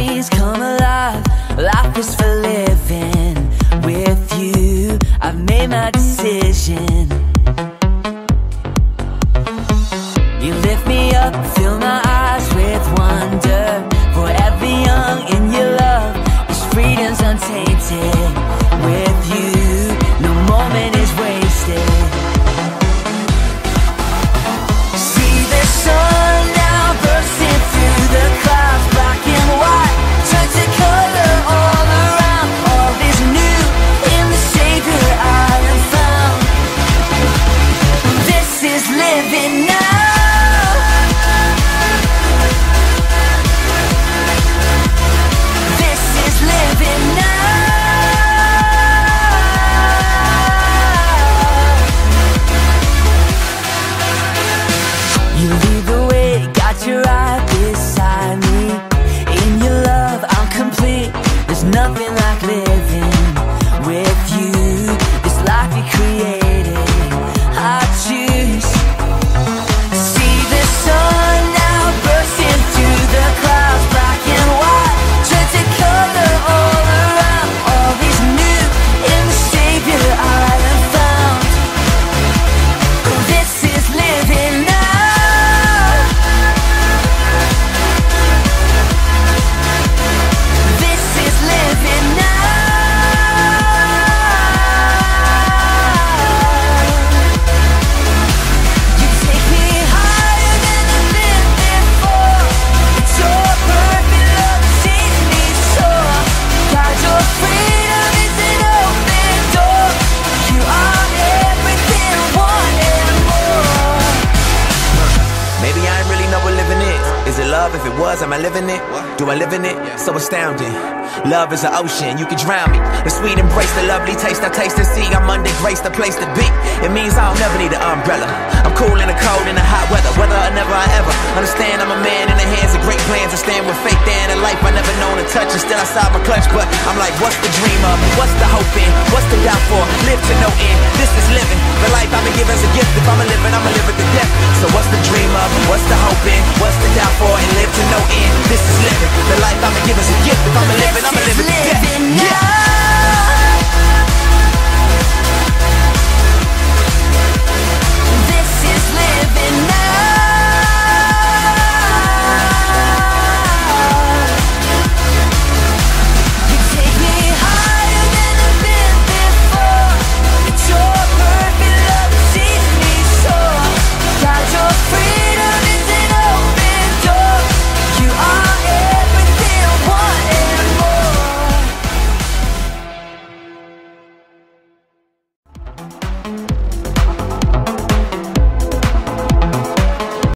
trees come alive. Life is for living with you. I've made my decision. You lift me up, living. This is living now. You lead the way, got your beside me. In your love, I'm complete. There's nothing like living love? If it was, am I living it? Do I live in it? So astounding. Love is an ocean, you can drown me. The sweet embrace, the lovely taste, I taste and see. I'm under grace, the place to be. It means I'll never need an umbrella. I'm cool in the cold, in the hot weather, whether or never I ever understand. I'm a man in the hands of great plans. I stand with faith in a life I never known to touch. And still outside my clutch, but I'm like, what's the dream of? What's the hope in? What's the doubt for? Live to no end. This is living. The life I've been given as a gift. If I'm a living, I'ma live it to death. So what's the dream of? What's the hope in? The life I'ma give is a gift. If I'ma live it, I'ma live it. Yeah. yeah.